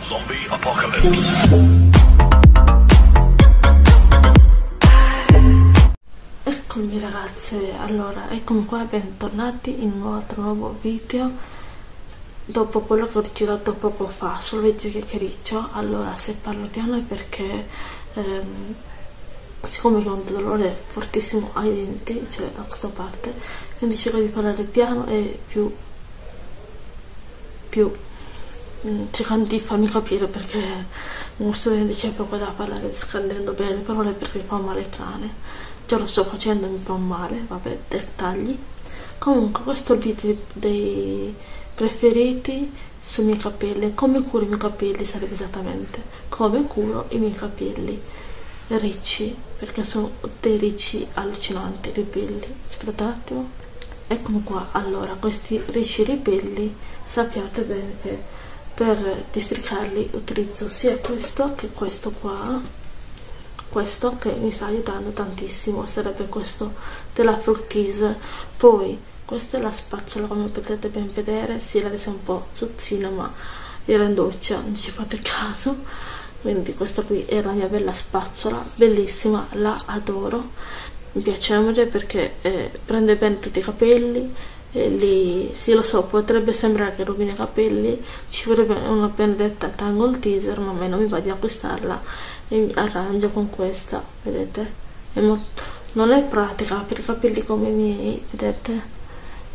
Zombie Apocalypse. Eccomi ragazze, allora eccomi qua, bentornati in un altro nuovo video dopo quello che ho girato poco fa sul video chiacchiericcio allora se parlo piano è perché ehm, siccome ho un dolore fortissimo ai denti cioè da questa parte quindi cerco di parlare piano e più più cercando di farmi capire perché uno studente c'è poco da parlare scandendo bene le parole perché mi fa male il cane. Già lo sto facendo mi fa male vabbè dettagli. Comunque questo è il video dei preferiti sui miei capelli. Come curo i miei capelli sarebbe esattamente. Come curo i miei capelli. Ricci perché sono dei ricci allucinanti ribelli. Aspettate un attimo. Eccomi qua. Allora questi ricci ribelli sappiate bene che per districarli utilizzo sia questo che questo qua. Questo che mi sta aiutando tantissimo sarebbe questo della Fructise. Poi questa è la spazzola come potete ben vedere si sì, resa un po' zozzina ma era in doccia non ci fate caso. Quindi questa qui è la mia bella spazzola bellissima la adoro. Mi piace perché eh, prende bene tutti i capelli e li, sì lo so potrebbe sembrare che rovina i capelli ci vorrebbe una benedetta tangle teaser ma a me non mi va di acquistarla. E mi arrangio con questa vedete? È non è pratica per i capelli come i miei vedete?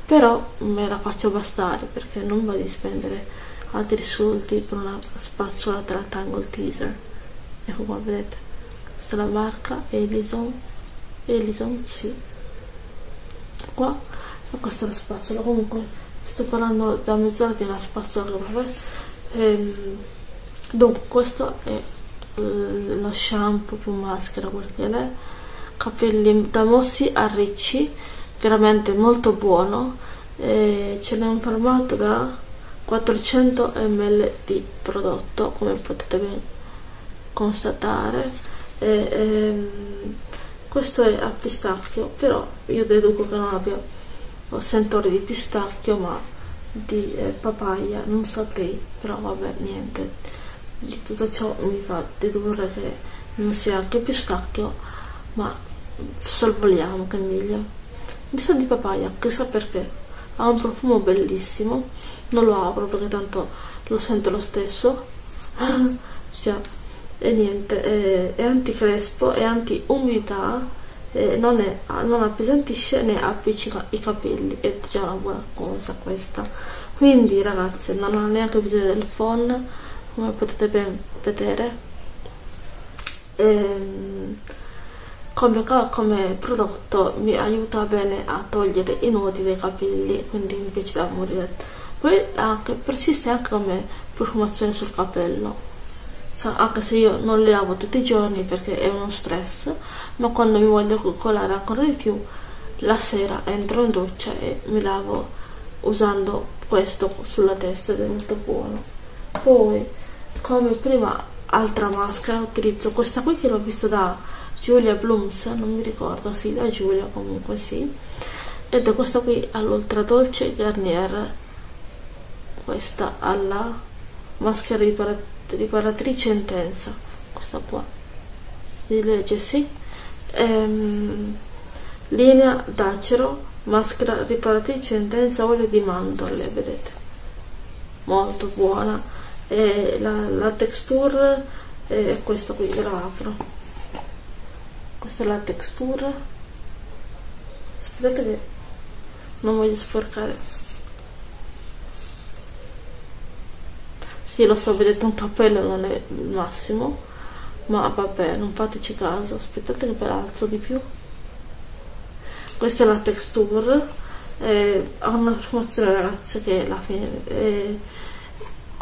Però me la faccio bastare perché non voglio spendere altri soldi per una spazzola della Tangle Teaser. Ecco qua vedete? Questa è la marca Elison Elison sì. Qua e questa è la spazzola comunque sto parlando da mezz'ora una spazzola ehm, dunque questo è lo shampoo più maschera quel che è. Capelli da mossi a ricci veramente molto buono. E ce n'è un formato da 400 ml di prodotto come potete constatare. E, ehm, questo è a pistacchio però io deduco che non abbia sentore di pistacchio ma di eh, papaya non saprei però vabbè niente di tutto ciò mi fa dedurre che non sia anche pistacchio ma sorvoliamo che meglio mi sa di papaya, chissà perché. Ha un profumo bellissimo. Non lo apro perché tanto lo sento lo stesso. Già. E niente, è, è anticrespo, è anti-umidità, non, è, non appesantisce né appiccica i capelli. È già una buona cosa questa. Quindi ragazze, non ho neanche bisogno del phone, come potete ben vedere. Ehm, come, come, prodotto mi aiuta bene a togliere i nodi dei capelli quindi mi piace da morire poi anche, persiste anche come profumazione sul capello anche se io non le lavo tutti i giorni perché è uno stress ma quando mi voglio coccolare ancora di più la sera entro in doccia e mi lavo usando questo sulla testa ed è molto buono poi come prima altra maschera utilizzo questa qui che l'ho visto da Giulia Blooms, non mi ricordo, sì, da Giulia comunque sì. Ed è questa qui all'Ultra Dolce Garnier, questa alla maschera riparat riparatrice intensa, questa qua, si legge sì. Ehm, linea d'acero, maschera riparatrice intensa, olio di mandorle, vedete, molto buona. E la, la texture è questa qui, la apro questa è la textura aspettate che non voglio sporcare sì lo so vedete un cappello non è il massimo ma vabbè non fateci caso aspettate che ve l'alzo di più questa è la texture eh, ha una formazione ragazzi che è la fine è,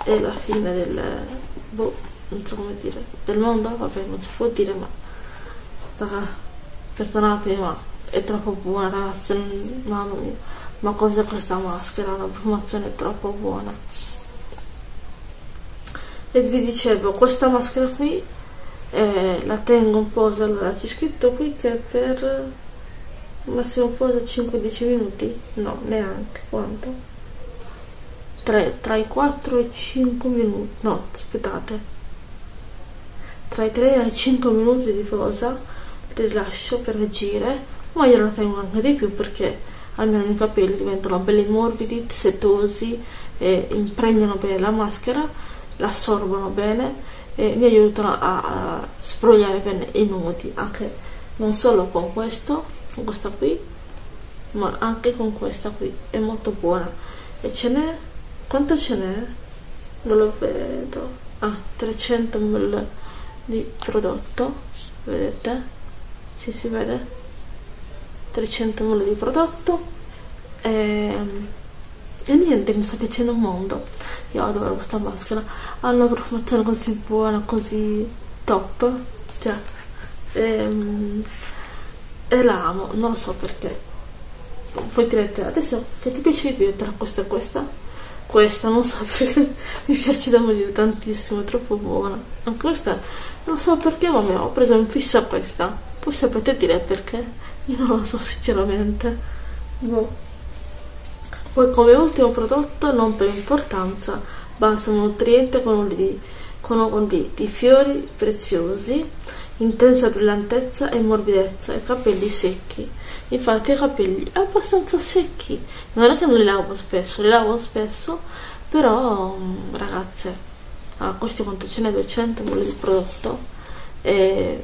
è la fine del boh, non so come dire del mondo vabbè non si può dire ma raga, perdonatemi ma è troppo buona ragazzi, mamma mia, ma cos'è questa maschera? La promozione è troppo buona. E vi dicevo, questa maschera qui eh, la tengo un po', allora c'è scritto qui che per massimo posa 5-10 minuti, no, neanche, quanto? tra, tra i 4 e i 5 minuti. No aspettate. Tra i 3 e i 5 minuti di posa rilascio per agire ma io la tengo anche di più perché almeno i capelli diventano belli morbidi, setosi e impregnano bene la maschera l'assorbono bene e mi aiutano a, a sbrogliare bene i nodi anche non solo con questo con questa qui ma anche con questa qui è molto buona e ce n'è quanto ce n'è? non lo vedo ah 300 ml di prodotto vedete? si si vede? 300 ml di prodotto e, e niente mi sta piacendo un mondo io adoro questa maschera. Ha una profumazione così buona così top. Cioè e, e la amo. Non lo so perché. Poi direte adesso che ti piace di più tra questa e questa? Questa non so perché. Mi piace da morire tantissimo è troppo buona. Anche questa non so perché ma mi ho preso in fissa questa. Poi sapete dire perché io non lo so sinceramente. Boh. Poi come ultimo prodotto non per importanza base nutriente con olio di, con olio di fiori preziosi intensa brillantezza e morbidezza e capelli secchi. Infatti i capelli abbastanza secchi. Non è che non li lavo spesso li lavo spesso però mm, ragazze ah, questi quanto ce n'è 200 ml di prodotto e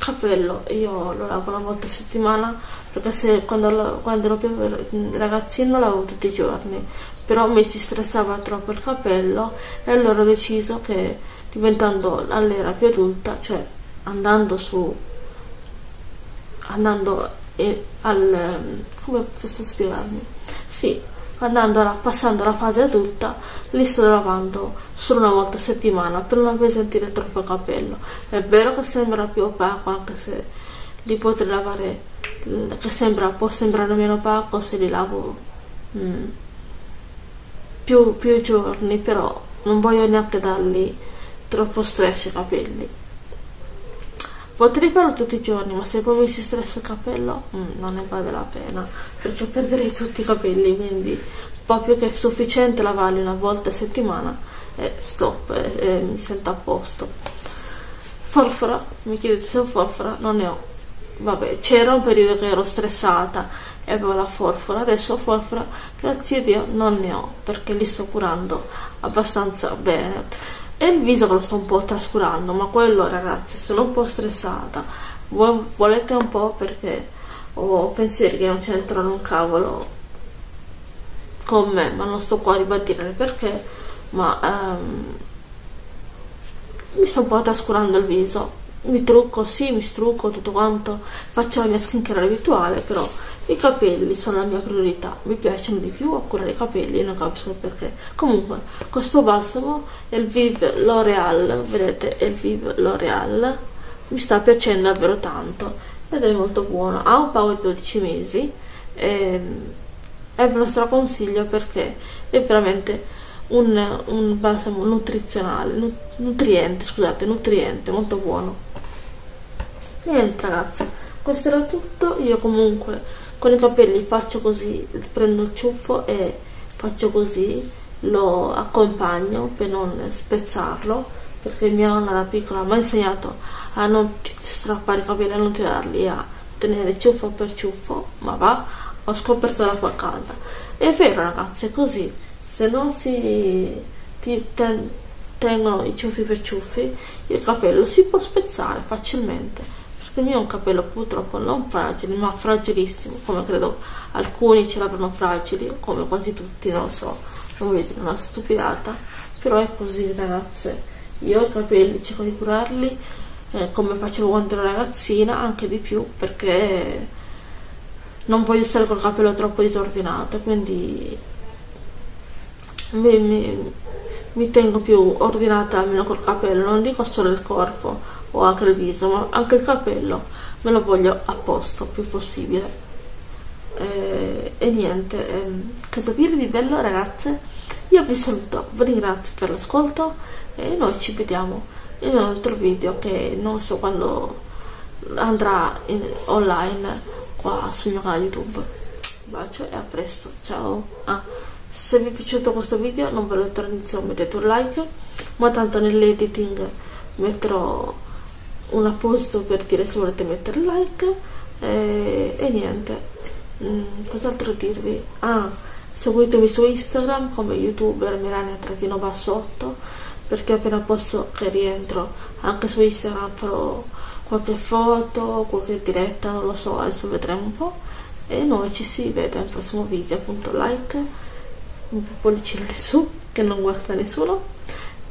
capello. Io lo lavo una volta a settimana perché se quando, quando ero più ragazzino lavo tutti i giorni però mi si stressava troppo il capello e allora ho deciso che diventando all'era più adulta cioè andando su andando e al come posso spiegarmi? Sì alla, passando alla fase adulta li sto lavando solo una volta a settimana per non far sentire troppo capello. È vero che sembra più opaco anche se li potrei lavare che sembra, può sembrare meno opaco se li lavo mm, più, più giorni però non voglio neanche dargli troppo stress ai capelli Potrei farlo tutti i giorni, ma se poi mi si stressa il capello, mm, non ne vale la pena, perché perderei tutti i capelli, quindi proprio che è sufficiente lavarli una volta a settimana e stop, e, e mi sento a posto. Forfora, mi chiedete se ho forfora, non ne ho. Vabbè, c'era un periodo che ero stressata e avevo la forfora, adesso forfora, grazie a Dio, non ne ho, perché li sto curando abbastanza bene e il viso che lo sto un po' trascurando ma quello ragazzi sono un po' stressata. Voi volete un po' perché ho pensieri che non c'entrano un cavolo con me ma non sto qua a ribadire perché ma um, mi sto un po' trascurando il viso. Mi trucco, sì, mi strucco tutto quanto. Faccio la mia skincare abituale però i capelli sono la mia priorità, mi piacciono di più a curare i capelli, non capisco perché. Comunque, questo balsamo è il Vive L'Oreal, vedete, è il Vive L'Oreal, mi sta piacendo davvero tanto ed è molto buono. Ha un paio di 12 mesi e, e ve lo straconsiglio perché è veramente un, un balsamo nutrizionale, nutriente, scusate, nutriente, molto buono. Niente ragazzi, questo era tutto, io comunque con i capelli faccio così prendo il ciuffo e faccio così lo accompagno per non spezzarlo perché mia nonna da piccola mi ha insegnato a non strappare i capelli a non tirarli a tenere ciuffo per ciuffo ma va ho scoperto l'acqua calda. È vero ragazzi è così. Se non si ten, tengono i ciuffi per ciuffi il capello si può spezzare facilmente mio è un capello purtroppo non fragile ma fragilissimo come credo alcuni ce l'avranno fragili come quasi tutti non so non voglio dire una stupidata però è così ragazze. Io i capelli cerco di curarli eh, come facevo quando ero ragazzina anche di più perché non voglio stare col capello troppo disordinato quindi mi, mi, mi tengo più ordinata almeno col capello non dico solo il corpo o anche il viso ma anche il capello me lo voglio a posto più possibile. Eh, e niente ehm, cosa dire di bello ragazze? Io vi saluto vi ringrazio per l'ascolto e noi ci vediamo in un altro video che non so quando andrà in, online qua sul mio canale youtube. Bacio e a presto ciao. Ah, se vi è piaciuto questo video non ve lo tradizione mettete un like ma tanto nell'editing metterò un apposito per dire se volete mettere like e, e niente. Mm, cos'altro dirvi? Ah seguitemi su instagram come youtuber melania trattino bassotto perché appena posso che rientro. Anche su instagram farò qualche foto qualche diretta non lo so adesso vedremo un po' e noi ci si vede nel prossimo video appunto like un po' pollicino in su che non guasta nessuno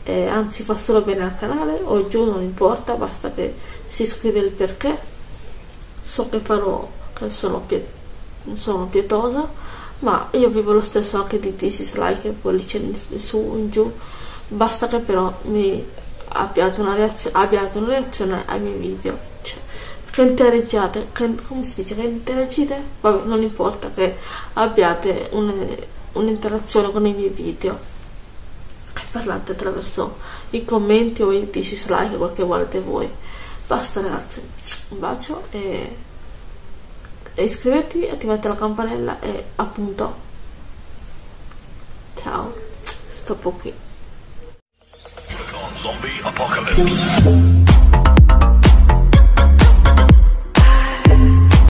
eh, anzi fa solo bene al canale o giù non importa basta che si scrive il perché. So che farò che sono, pie sono pietosa ma io vivo lo stesso anche di thesis like e pollice in su in giù. Basta che però mi abbiate una, reazio abbiate una reazione ai miei video. Cioè, che interagiate che, come si dice che interagite? Vabbè non importa che abbiate un'interazione con i miei video parlate attraverso i commenti o i dislike quel che volete voi. Basta ragazzi. Un bacio e, e iscrivetevi attivate la campanella e appunto. Ciao. Stoppo qui. Zombie Apocalypse